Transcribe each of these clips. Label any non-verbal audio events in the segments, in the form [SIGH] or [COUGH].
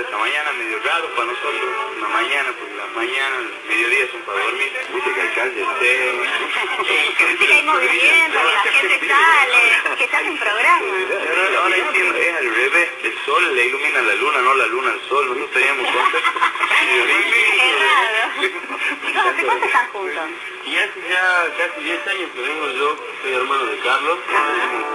esta mañana, medio raro para nosotros, una mañana, porque las mañanas, el mediodía son para dormir. ¿Viste que alcalde? Sí. que hay movimiento, que la gente sale, que sale un programa. Ahora, ahora entiendo, es al revés, el sol le ilumina la luna, no la luna al sol, nosotros teníamos concepto. Qué raro. Chicos, ¿hace cuánto están juntos? Y hace ya casi 10 años que vengo yo, soy hermano de Carlos,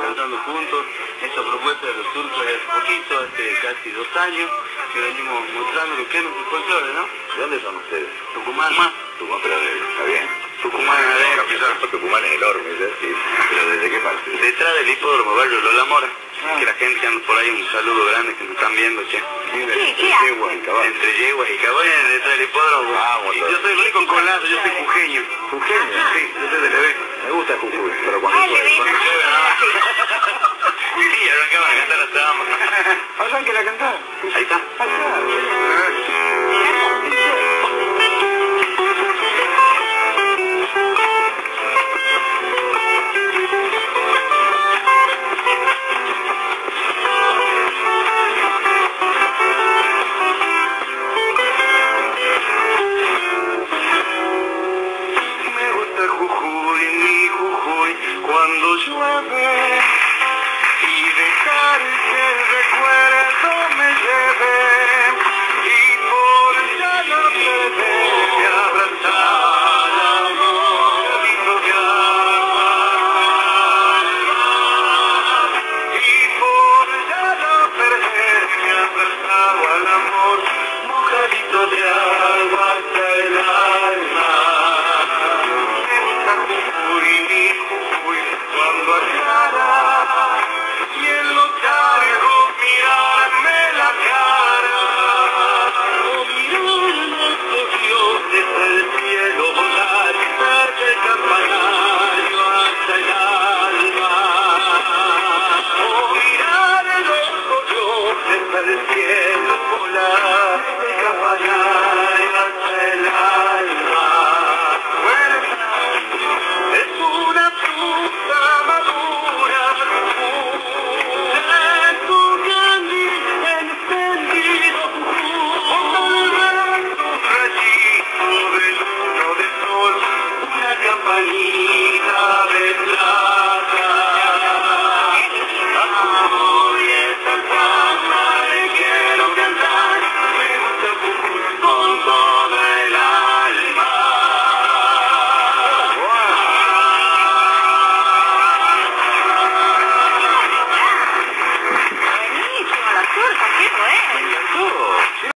cantando juntos. Esta propuesta de los turcos es hace poquito, hace casi dos años, que venimos mostrando lo que es nuestro folclore, ¿no? ¿De dónde son ustedes? Tucumán. Tucumán, pero de- está bien. Tucumán adentro. Capital, Tucumán es enorme, ¿sí? Sí. Pero ¿desde qué parte? Detrás del hipódromo Barrio Lola Mora, que la gente que anda por ahí, un saludo grande que nos están viendo, che. Sí, entre yeguas y caballos. Entre yeguas y caballos detrás del hipódromo. Y todos. yo soy el único colado, yo soy jujeño. Jujeño. Sí, yo soy del EB. Me gusta Jujuy, pero cuando Ah, llueve. ves. Cuando llueve, ¿no? Sí, arrancaban a cantar las [LAUGHS] damas. ¿Allá que la cantar? Ahí está. Me gusta Jujuy, mi Jujuy, cuando llueve